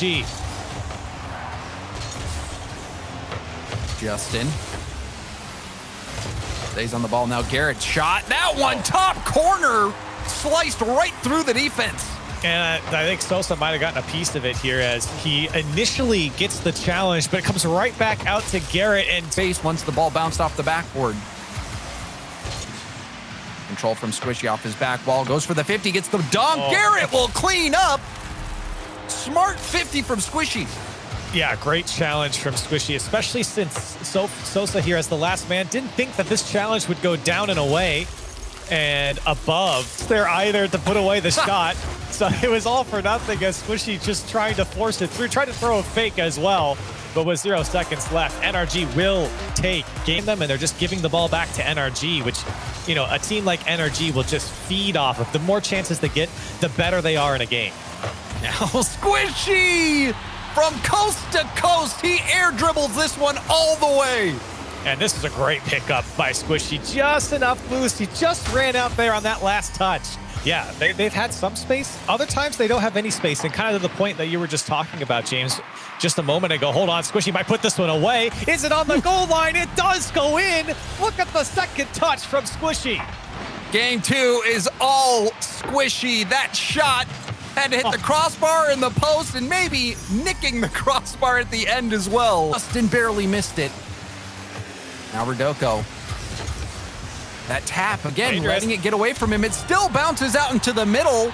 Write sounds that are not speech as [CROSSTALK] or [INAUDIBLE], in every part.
G. Justin. Stays on the ball now. Garrett shot. That one top corner sliced right through the defense. And I think Sosa might have gotten a piece of it here as he initially gets the challenge, but it comes right back out to Garrett and Face once the ball bounced off the backboard. Control from Squishy off his back wall. Goes for the 50, gets the dunk. Oh. Garrett will clean up. Smart 50 from Squishy. Yeah, great challenge from Squishy, especially since so Sosa here as the last man didn't think that this challenge would go down and away and above there either to put away the shot. So it was all for nothing as Squishy just trying to force it through, tried to throw a fake as well. But with zero seconds left, NRG will take game them, and they're just giving the ball back to NRG, which, you know, a team like NRG will just feed off of. The more chances they get, the better they are in a game. Now [LAUGHS] Squishy from coast to coast. He air dribbles this one all the way. And this is a great pickup by Squishy. Just enough boost. He just ran out there on that last touch. Yeah, they, they've had some space. Other times they don't have any space. And kind of to the point that you were just talking about, James, just a moment ago. Hold on, Squishy might put this one away. Is it on the goal line? It does go in. Look at the second touch from Squishy. Game two is all Squishy. That shot had to hit the crossbar and the post and maybe nicking the [LAUGHS] crossbar at the end as well. Justin barely missed it. Now Rodoko. That tap again, Dangerous. letting it get away from him. It still bounces out into the middle,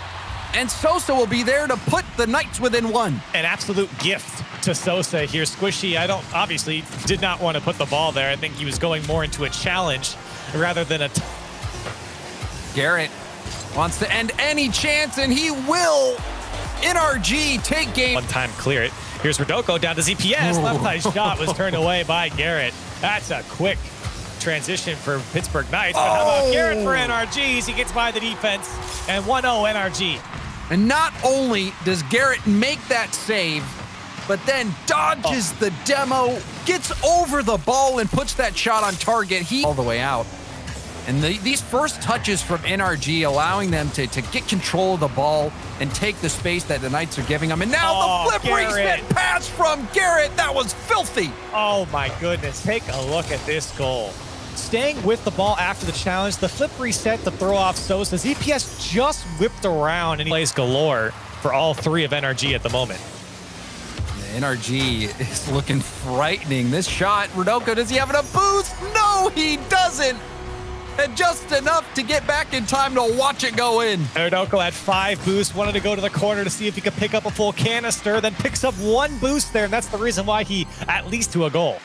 and Sosa will be there to put the Knights within one. An absolute gift to Sosa here. Squishy, I don't obviously did not want to put the ball there. I think he was going more into a challenge rather than a Garrett wants to end any chance, and he will. NRG take game. one time clear it. Here's Rodoko down to ZPS. Left eye shot was turned away by Garrett. That's a quick transition for Pittsburgh Knights. But how about Oh. Garrett for NRGs? He gets by the defense and 1-0 NRG. And not only does Garrett make that save, but then dodges oh. the demo, gets over the ball, and puts that shot on target. He all the way out. And the, these first touches from NRG allowing them to, to get control of the ball and take the space that the Knights are giving them. And now Oh, the flip Garrett. reset pass from Garrett. That was filthy. Oh my goodness, take a look at this goal. Staying with the ball after the challenge, the flip reset to throw off Sosa. ZPS just whipped around and he plays galore for all three of NRG at the moment. NRG is looking frightening. This shot, Rodoko, does he have enough boost? No, he doesn't. And just enough to get back in time to watch it go in. Rodoko had five boosts, wanted to go to the corner to see if he could pick up a full canister, then picks up one boost there, and that's the reason why he at least to a goal.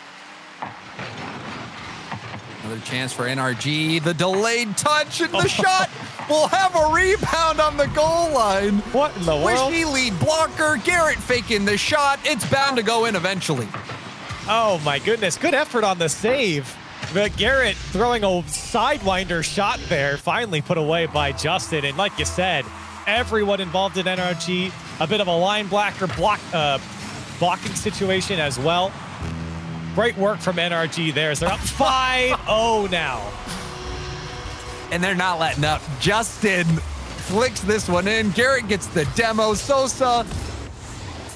Another chance for NRG. The delayed touch and the [LAUGHS] shot will have a rebound on the goal line. What in the world? Wishy lead blocker. Garrett faking the shot. It's bound to go in eventually. Oh my goodness, good effort on the save. But Garrett throwing a sidewinder shot there, finally put away by Justin. And like you said, everyone involved in NRG, a bit of a line blocker block uh, blocking situation as well. Great work from NRG there. as They're up 5-0 now. And they're not letting up. Justin flicks this one in. Garrett gets the demo. Sosa,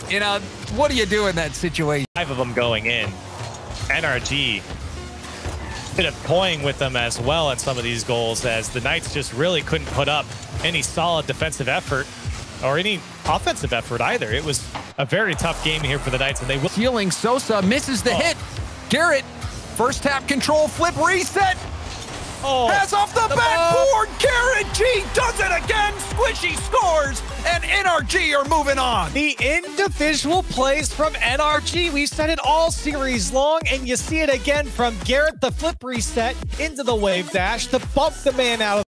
you know, what do you do in that situation? Five of them going in. NRG bit of toying with them as well in some of these goals as the Knights just really couldn't put up any solid defensive effort or any offensive effort either. It was a very tough game here for the Knights and they will Healing Sosa misses the Oh. hit. Garrett, first tap control, flip reset. oh, Pass off the, the backboard. Garrett G does it again. Squishy scores, and NRG are moving on. the individual plays from NRG. We've said it all series long, and you see it again from Garrett, the flip reset into the wave dash to bump the man out of